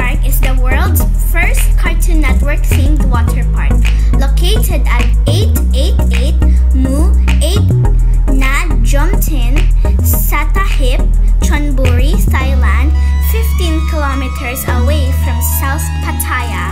Park is the world's first Cartoon Network themed water park, located at 888 Moo 8 Na Jomtien, Sattahip, Chonburi, Thailand, 15 kilometers away from South Pattaya.